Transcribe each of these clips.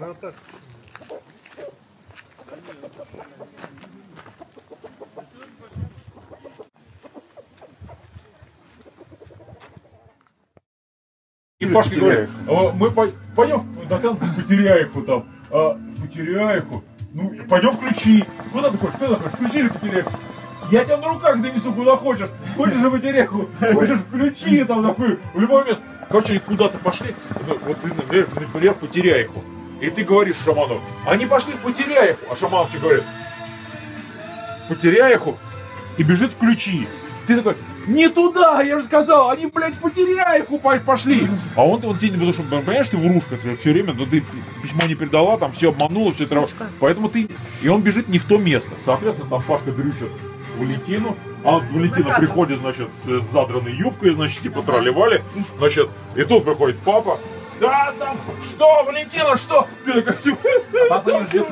Ну, так. И Пашка говорит, «А, мы по- пойдем до танца Потеряевку там. А, Потеряевку. Ну, пойдем включи. Куда ты хочешь? Куда ты хочешь? Включи или Потеряевку? Я тебя на руках донесу куда хочешь. Хочешь же Потеряевку? Хочешь включи там такую, в любое место. Короче, они куда-то пошли. Вот ты, например, в Потеряевку. И ты говоришь Шаману, они пошли в Потеряевку. А Шаманов тебе говорит, Потеряевку и бежит в ключи. Ты такой, не туда, я же сказал, они, блядь, в Потеряевку по- пошли. А он, он тебе, потому что, понимаешь, ты врушка, ты все время, но ты письмо не передала, там все обманула, все трав... Поэтому ты, и он бежит не в то место. Соответственно, там Пашка дрючит Валентину, а Валентина приходит, значит, с задранной юбкой, значит, типа тролливали, значит, и тут выходит папа, да, там, что, Валентина, что? Такая, Папа не ждет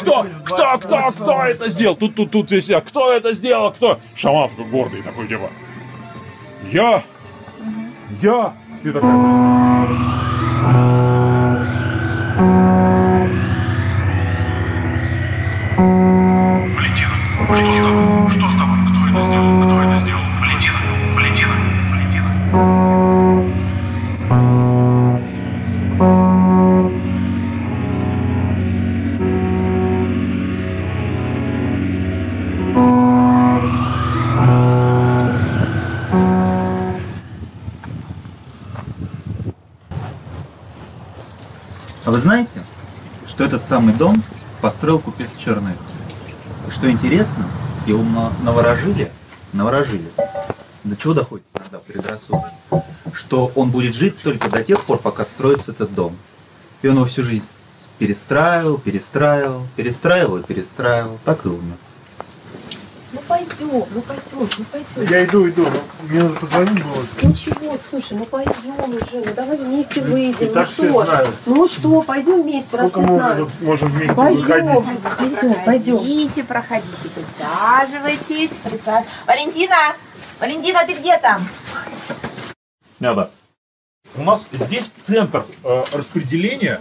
кто, кто, кто, кто это сделал? Тут, тут, тут весь я. Кто это сделал? Кто? Шаман такой гордый такой, типа. Я. Я. Ты такой. Дом построил купец Черных? И что интересно, его на- наворожили, наворожили. До чего доходит иногда предрассудки? Что он будет жить только до тех пор, пока строится этот дом. И он его всю жизнь перестраивал, перестраивал, перестраивал и перестраивал, так и умер. Ну пойдем, ну пойдем, ну пойдем. Я иду, иду. но Мне надо позвонить было. Ничего, слушай, ну пойдем уже, ну давай вместе выйдем. И ну так что? все знают. Ну что, пойдем вместе, раз Сколько все мы знают. можем вместе Пойдем, выходить? пойдем, пойдем. Проходите, проходите, присаживайтесь, присаживайтесь. Валентина! Валентина, ты где там? Надо. У нас здесь центр э, распределения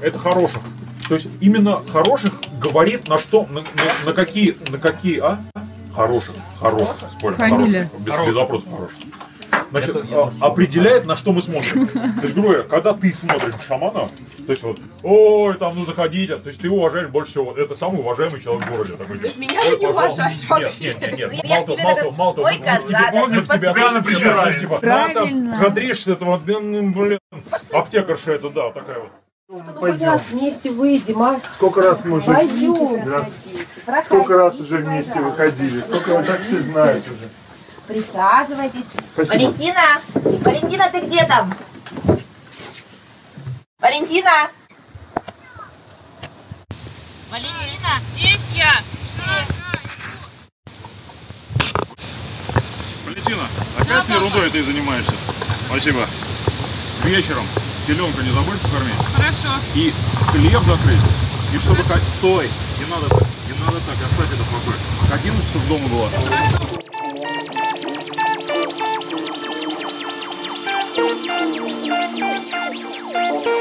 это хороших. То есть именно хороших говорит на что, на, на- на какие, на какие, а? Хороших, хороших, спорим, Фамилия. хороших, без, без вопросов хороших. Значит, а, определяет, на что мы смотрим. То есть, грубо говоря, когда ты смотришь на шамана, то есть вот, ой, там, ну заходите, то есть ты его уважаешь больше всего. Это самый уважаемый человек в городе. Такой, То есть меня «Ой, ты не пожалуйста». уважаешь Нет, вообще? нет, нет, нет. Ну, я Мало того, тебе мало того, мало того, ты подсыпала. относимся, типа, типа, ну, там, Правильно. Ходришь с этого, да, ну, блин, аптекарша это, да, такая вот. Ну хоть раз вместе выйдем, а? Сколько раз мы уже... Пойдем. Здравствуйте. Сколько раз уже вместе выходили? Сколько вы так все знают уже? Присаживайтесь. Спасибо. Валентина! Валентина, ты где там? Валентина! Валентина! Здесь я! Валентина, опять ерундой этой занимаешься? Спасибо. Вечером теленка не забудь покормить. Хорошо. И хлеб закрыть. И чтобы... ко- Стой! Не надо так, не надо так, оставь это в покое. К 11 чтобы дома была.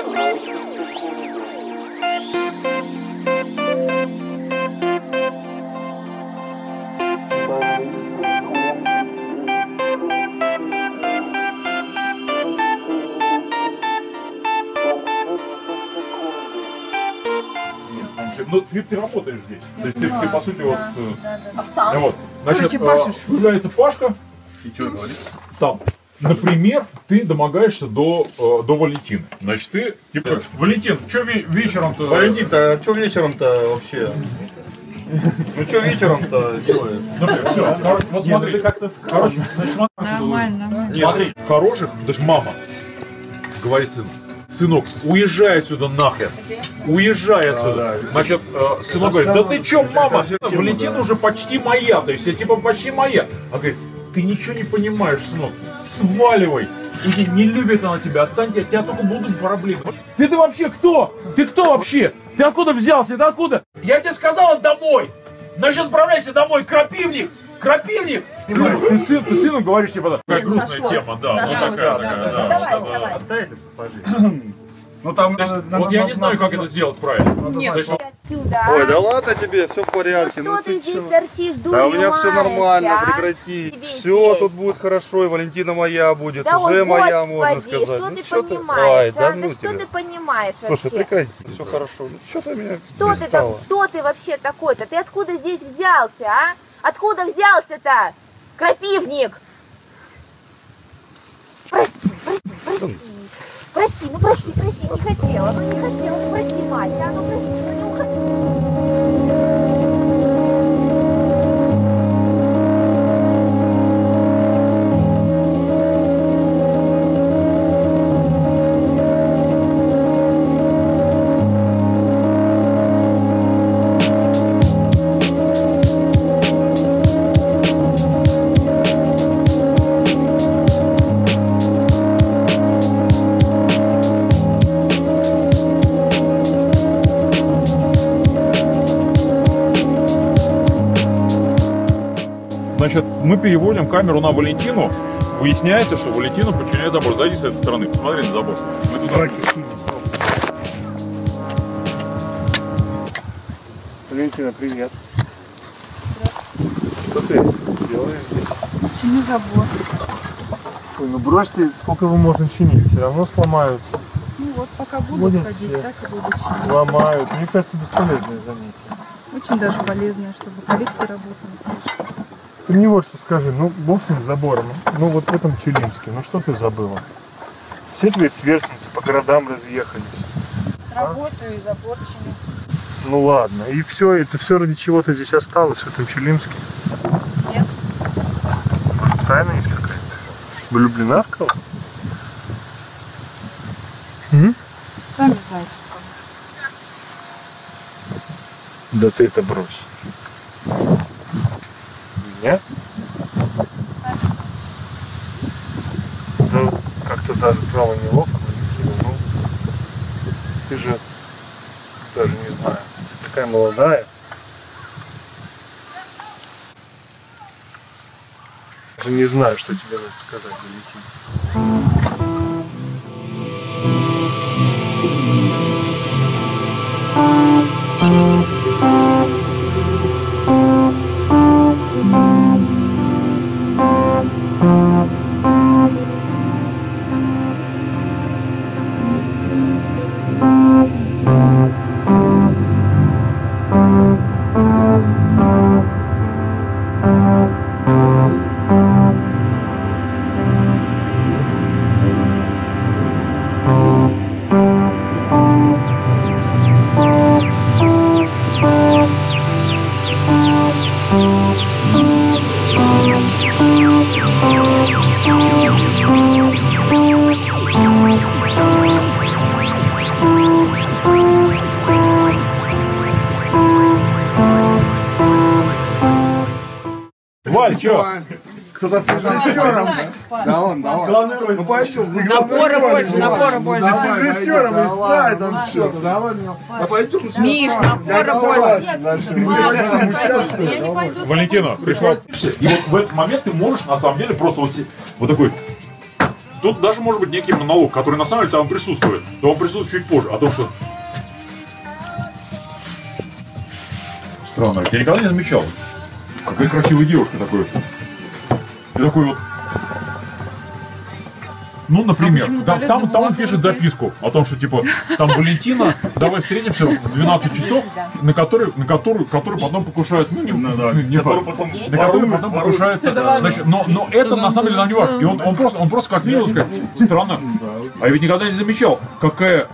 Ну, ты, ты работаешь здесь. То есть ты, ты, по сути, вот... э, вот. Значит, Короче, э, пашешь. появляется Пашка. И что говорит? Там. Например, ты домогаешься до, э, до Валентины. Значит, ты, типа, Валентин, что вечером-то... Валентин-то, а что вечером-то вообще? Ну что вечером-то делаешь? Ну, все, вот смотри. ты как-то Короче, значит. Нормально. Смотри, хороших, то есть мама говорит сыну, сынок, уезжай отсюда нахрен, уезжай отсюда. Значит, э, сынок говорит, да ты чё, мама, Валентина уже почти моя, то есть я типа почти моя. А говорит, ты ничего не понимаешь, сынок, сваливай. Иди, не любит она тебя, отстаньте, от тебя только будут проблемы. Ты ты вообще кто? Ты кто вообще? Ты откуда взялся? Ты откуда? Я тебе сказала домой. Значит, отправляйся домой, крапивник, крапивник. Ты, ты, сын- ты сыну говоришь, типа, такая грустная сошлось, тема, да. Давай, да. давай. Обстоятельства сложились. Ну там надо- вот надо- я не знаю, как это сделать правильно. Нет, есть. Ой, да ладно тебе, все в порядке. Ну что ты здесь торчишь, Да у меня все нормально, а? прекрати. Все здесь. тут будет хорошо, и Валентина моя будет, Да уже ой, моя, господи, можно сказать. что Ну, ты понимаешь, Ай, да а? ну Да что тебя. ты понимаешь Слушай, вообще? прекрати, все хорошо. Ну, что ты меня кто ты вообще такой-то? Ты откуда здесь взялся, а? Откуда взялся-то? Крапивник! Прости, прости, прости. Прости, ну прости, прости, не хотела, ну не хотела, прости, мать, а ну прости, мы переводим камеру на Валентину. Выясняется, что Валентина подчиняет забор. Зайди с этой стороны, посмотри на забор. Мы туда. Валентина, привет. Что ты делаешь здесь? Почему забор? Ой, ну брось ты, сколько его можно чинить, все равно сломают. Ну вот, пока буду Будет ходить, свет. так и буду чинить. Ломают. Мне кажется, бесполезное занятие. Очень даже полезно, чтобы калитки работали. Ты мне вот что скажи, ну бог с ним забором, ну вот в этом Челимске, ну что ты забыла? Все твои сверстницы по городам разъехались. Работаю и забор чиню. Ну ладно, и все, это все ради чего ты здесь осталась в этом Челимске? Нет. Тайна есть какая-то? Влюблена в кого? М? Сами знаете, в кого. Да ты это брось. Меня? Да как-то даже право неловко, Валентина, ну ты же даже не знаю, такая молодая. Даже не знаю, что тебе надо сказать, Валентина. Чё? Кто-то с режиссером, да? Да он, да он. Ну пойдем. Напора больше, напора больше. С режиссером и ставь там все. Да ладно. А пойдем. Миш, напора больше. Валентина пришла. И вот в этот момент ты можешь, на самом деле, просто вот, такой... Тут даже может быть некий монолог, который на самом деле там присутствует. Но он присутствует чуть позже. О том, что... Странно, я никогда не замечал. Какая красивая девушка такой. И такой вот... Ну, например, там, туалетный там, там он пишет записку о том, что типа там Валентина, давай встретимся в 12 часов, на который, на которую, который потом покушает, ну не, не факт. на которую потом покушается, значит, но, но это на самом деле нам не важно. И он, он просто, он просто как минимум сказать, странно. А я ведь никогда не замечал, какая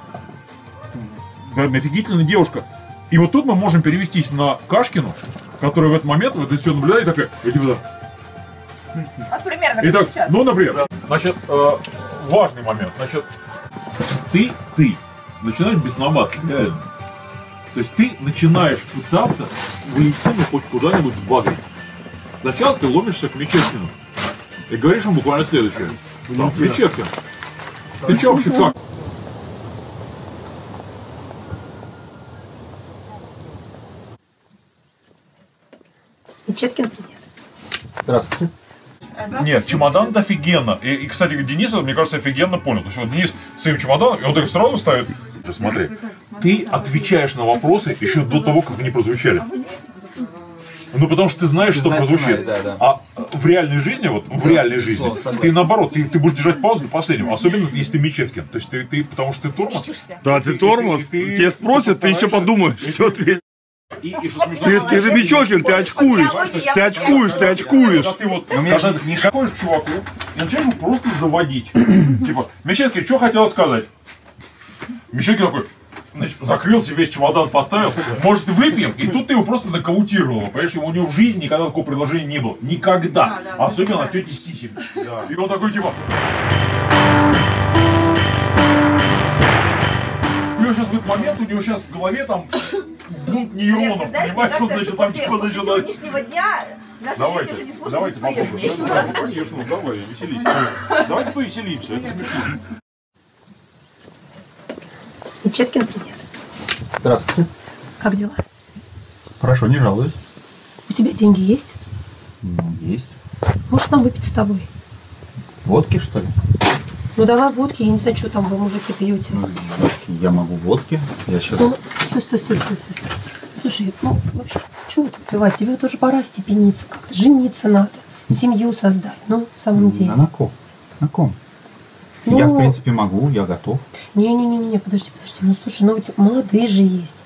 да, офигительная девушка. И вот тут мы можем перевестись на Кашкину, которая в этот момент вот это все наблюдает и такая, и типа, Вот примерно как Итак, сейчас. ну, например, значит, э, важный момент. Значит, ты, ты начинаешь бесноваться, реально. То есть ты начинаешь пытаться Валентину хоть куда-нибудь сбагрить. Сначала ты ломишься к Мечеткину и говоришь ему буквально следующее. Там, Мечеткин, ты че вообще как? Четкин, привет. Здравствуйте. Нет, чемодан это офигенно. И, и, кстати, Денис, мне кажется, офигенно понял. То есть вот Денис своим чемоданом, и он так сразу ставит. Да Смотри, ты отвечаешь на вопросы еще до того, как они прозвучали. Ну, потому что ты знаешь, что знаешь прозвучит. сценарий, да, А в реальной жизни, вот в реальной жизни, ты наоборот, ты, ты будешь держать паузу до последнего. Особенно, если ты Мечеткин. То есть ты, ты потому что ты тормоз. Да, ты тормоз. И ты- Тебя спросят, ты еще постараешься- подумаешь, что ты- ты. И, и что смешно, Ты, ты же Мичохин, ты очкуешь. Ты очкуешь, ты очкуешь. ты вот когда подходишь к чуваку и начинаешь его просто заводить. Типа, Мещанский, что хотел сказать? Мещанский такой, значит, закрылся, весь чемодан поставил. Может, выпьем? И тут ты его просто нокаутировал. Понимаешь, у него в жизни никогда такого предложения не было. Никогда. Особенно от тети Сиси. И он такой, типа... У него сейчас в этот момент, у него сейчас в голове там бунт нейронов, Знаешь, понимаешь, что значит что там, после, типа, значит, сегодняшнего дня наша Давайте, жизнь уже не сможет давайте быть прежней. попробуем. Да, Конечно, давай, веселимся. Давайте повеселимся, это смешно. Четкин, привет. Здравствуйте. Как дела? Хорошо, не жалуюсь. У тебя деньги есть? Есть. Можешь нам выпить с тобой? Водки, что ли? Ну давай водки, я не знаю, что там вы, мужики, пьете. Ну. Я могу водки. Я сейчас... Ну, стой, стой, стой, стой, стой, стой. Слушай, ну вообще, чего тут пивать? Тебе тоже пора степениться как-то, жениться надо, семью создать, ну, в самом деле. Да на ком? На ком? Ну, Я, в принципе, могу, я готов. Не-не-не, подожди, подожди, ну слушай, ну ведь молодые же есть.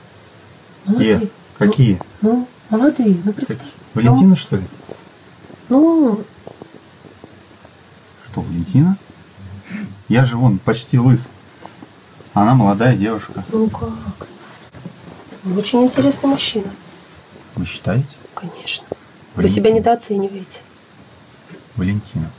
Молодые. Где? Какие? Ну, молодые, ну представь. Валентина, что ли? Ну, Что, Валентина? Я же вон почти лыс. Она молодая девушка. ну как? Вы Очень интересный мужчина, Вы считаете? конечно. Вы Валентина. себя недооцениваете. Валентина.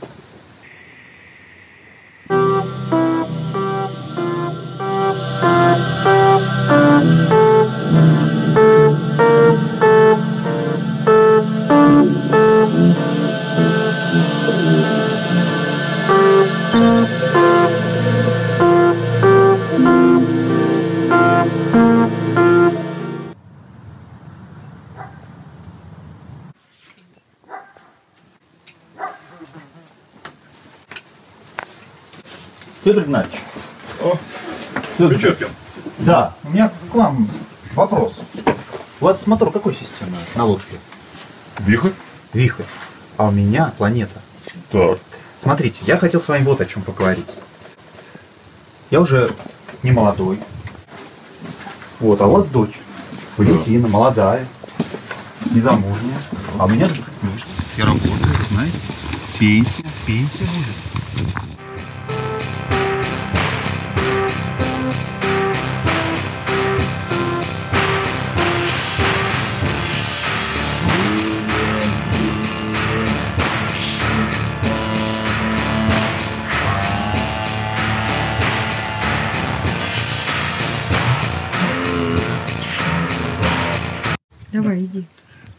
Федор Игнатьевич. О, Федор Печеткин. Да, у меня к вам вопрос. У вас мотор какой системы на лодке? Вихрь? Вихрь. А у меня планета. Так. Смотрите, я хотел с вами вот о чем поговорить. Я уже не молодой. Вот, а у вас дочь. Валентина, молодая, незамужняя. А у меня же книжка. Я работаю, знаете. Пенсия, пенсия будет. Давай, иди.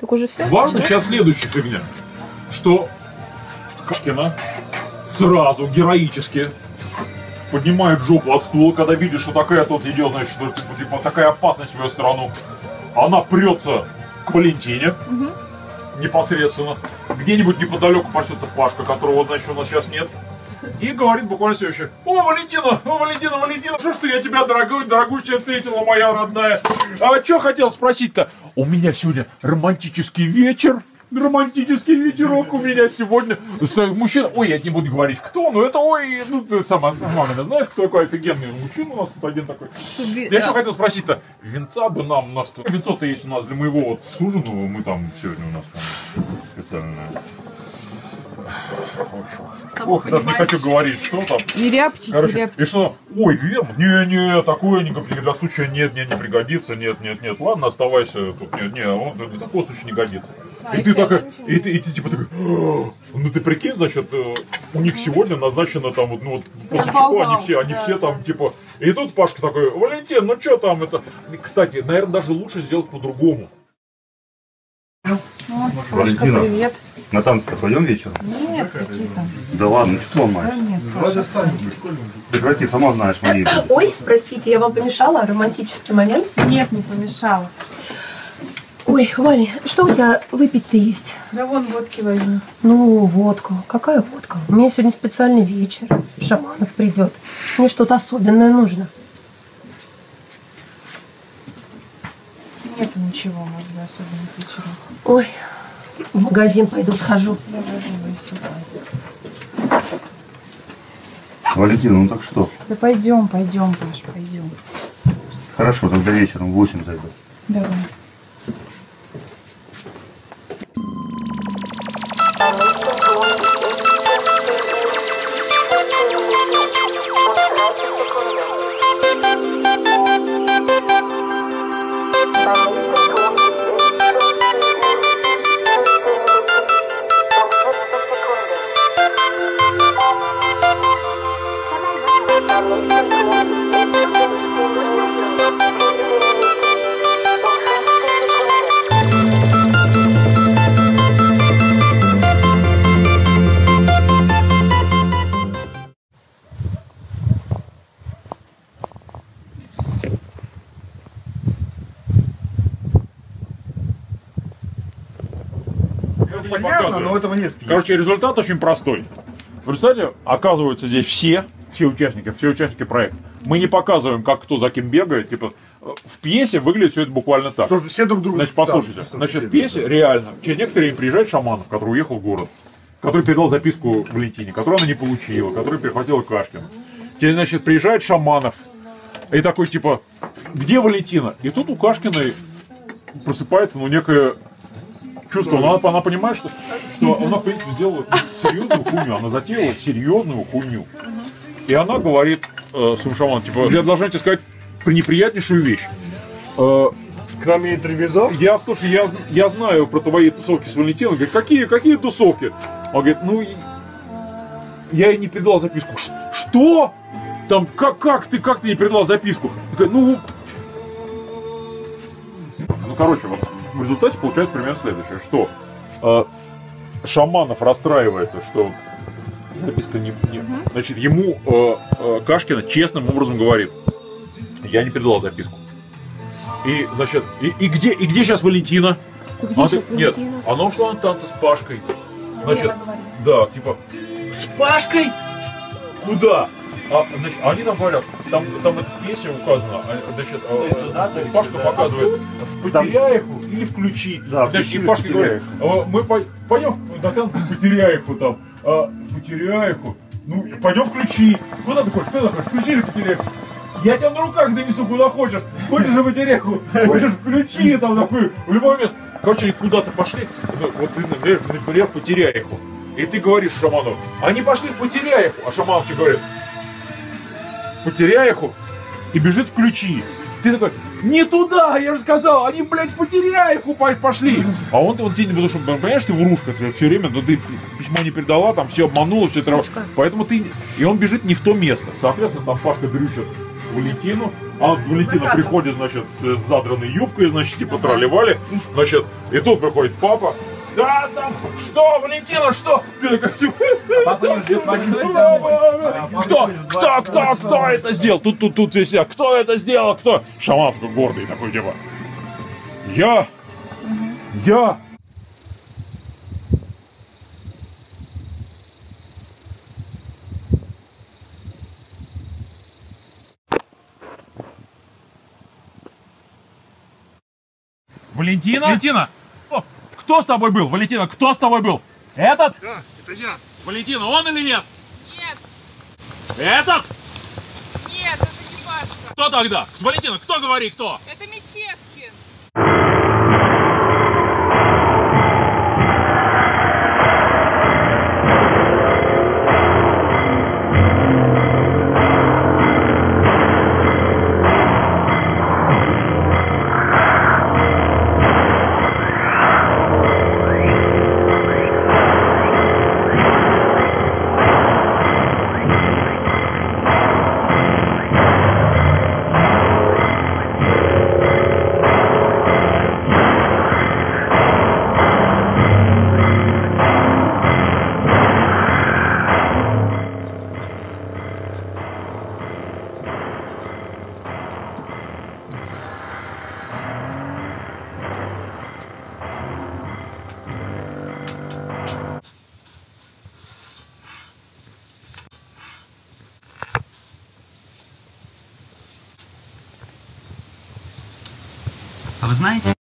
Так уже все? Важно сейчас следующая фигня, что Кашкина сразу героически поднимает жопу от стула, когда видит, что такая тут идет, значит, типа, типа, такая опасность в ее сторону. Она прется к Валентине непосредственно. Где-нибудь неподалеку пасется Пашка, которого, значит, у нас сейчас нет. И говорит буквально следующее. О, Валентина, о, Валентина, Валентина, что ж ты, я тебя, дорогой, дорогущая, встретила, моя родная. А что хотел спросить-то? У меня сегодня романтический вечер. Романтический вечерок у меня сегодня с мужчиной. Ой, я не буду говорить, кто, но это, ой, ну ты сама мамина, знаешь, кто такой офигенный мужчина у нас тут один такой. Я что хотел спросить-то, венца бы нам, у нас тут, венцо-то есть у нас для моего вот суженого, мы там сегодня у нас там Ох, даже не хочу говорить, что там. И рябчики, Короче, рябчики. и что? Ой, верно? Не-не, такое не для случая нет, нет, не пригодится, нет, нет, нет. Ладно, оставайся тут, нет, не, он для такого случая не годится. и ты такой, и ты, и ты типа такой, «О, ну ты прикинь, значит, э, у них сегодня назначено там вот, ну вот после чего они все, они все там типа, и тут Пашка такой, Валентин, ну что там это? Кстати, наверное, даже лучше сделать по-другому. Валентина, Привет. на танцы-то пойдем вечером? Нет, какие там? Да ладно, ну что ты ломаешь? нет. Прекрати, сама знаешь мои. Ой, простите, я вам помешала, романтический момент. Нет, не помешала. Ой, Валя, что у тебя выпить-то есть? Да вон водки возьми. Ну, водку. Какая водка? У меня сегодня специальный вечер. Шаманов придет. Мне что-то особенное нужно. Нету ничего, может быть, особенных вечеров. Ой, в магазин пойду схожу. Валентина, ну так что? Да пойдем, пойдем, Паш, пойдем. Хорошо, тогда вечером в 8 зайду. Давай. Понятно, но этого нет. Короче, результат очень простой. В результате оказываются здесь все, все участники, все участники проекта. Мы не показываем, как кто за кем бегает. Типа, в пьесе выглядит все это буквально так. Что все друг друга... Значит, послушайте. Да, Значит, в пьесе реально через некоторое время приезжает Шаманов, который уехал в город, который передал записку Валентине, которую она не получила, которую перехватила Кашкин. Теперь, значит, приезжает Шаманов и такой, типа, где Валентина? И тут у Кашкиной просыпается, ну, некое чувство. Она, она понимает, что, что она, в принципе, сделала серьезную хуйню. Она затеяла серьезную хуйню. И она говорит э, своему шаману, типа, я должна тебе сказать неприятнейшую вещь. Э, К нам едет ревизор. я, слушай, я, я знаю про твои тусовки с Валентином. Говорит, какие, какие тусовки? Он говорит, ну, я ей не передал записку. «Ш- Что? Там, как, как ты, как ты не передал записку? Такая, ну, ну, короче, вот в результате получается примерно следующее, что э, Шаманов расстраивается, что записка не, не- значит, ему э, э, Кашкина честным образом говорит, я не передал записку. И, значит, и, и где, и где сейчас Валентина? Где Она сейчас Нет, Валентина? она ушла на танцы с Пашкой. Значит, да, типа, с Пашкой? Куда? А, значит, они там говорят, там, там это в пьесе указано, а, значит, а, а, Пашка показывает в Потеряиху или включи. Да, значит, и Пашка говорит, «А, мы по- пойдем на танцы в Потеряиху там, а, в Потеряиху, ну, пойдем включи. Куда ты хочешь, куда ты хочешь, включи или Потеряиху? Я тебя на руках донесу куда хочешь. Хочешь в Потеряиху, хочешь включи там такой, в любое место. Короче, они куда-то пошли, ну, вот ты, например, в Потеряиху. И ты говоришь Шаману, они пошли в Потеряиху, а тебе говорит, Потеряиху и бежит в ключи. Ты такой, не туда, я же сказал, они, блядь, в Потеряиху по- пошли. А он, он тебе, потому что, понимаешь, ты врушка, ты все время, ну ты письмо не передала, там все обманула, все трав... Поэтому ты, и он бежит не в то место. Соответственно, там Пашка дрючит Валентину, а Валентина приходит, значит, с задранной юбкой, значит, типа тролливали, значит, и тут приходит папа, да, там, что, Валентина, что? Ты такая, типа, Папа не ждет в 11 кто, кто, кто, кто это сделал? Тут, тут, тут весь я. Кто это сделал? Кто? Шаман такой гордый такой, типа. Я. Я. Валентина? Валентина! Кто с тобой был? Валентина, кто с тобой был? Этот? Да, это я. Валентина, он или нет? Нет, Этот? нет, это не Пашка. Кто тогда? Валентина, кто говори, кто? Это Мечевкин. Вы знаете,